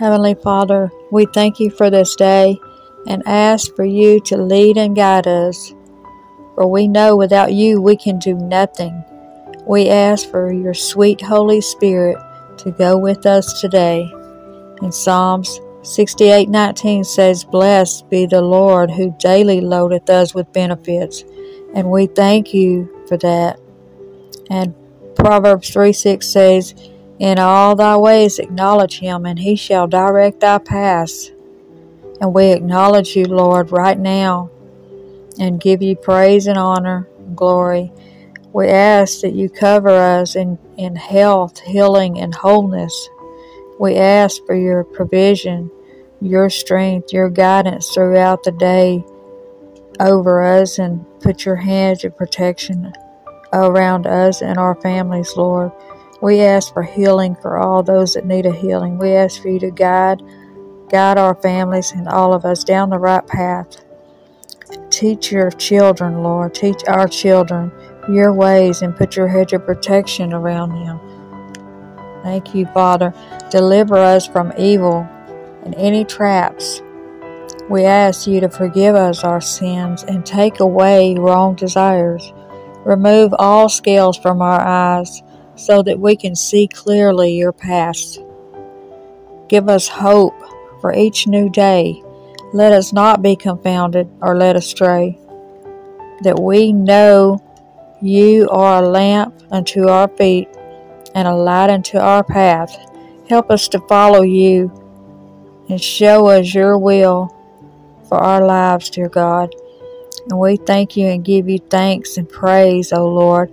Heavenly Father, we thank you for this day and ask for you to lead and guide us. For we know without you we can do nothing. We ask for your sweet Holy Spirit to go with us today. In Psalms 68:19 says, Blessed be the Lord who daily loadeth us with benefits. And we thank you for that. And Proverbs 3 6 says, In all thy ways acknowledge him, and he shall direct thy paths. And we acknowledge you, Lord, right now, and give you praise and honor and glory. We ask that you cover us in, in health, healing, and wholeness. We ask for your provision, your strength, your guidance throughout the day over us and put your hands of protection around us and our families, Lord. We ask for healing for all those that need a healing. We ask for you to guide guide our families and all of us down the right path. Teach your children, Lord. Teach our children your ways and put your hedge of protection around them. Thank you, Father. Deliver us from evil and any traps. We ask you to forgive us our sins and take away wrong desires. Remove all scales from our eyes so that we can see clearly your path. Give us hope for each new day. Let us not be confounded or led astray. That we know you are a lamp unto our feet and a light unto our path. Help us to follow you and show us your will for our lives, dear God. And we thank you and give you thanks and praise, O Lord.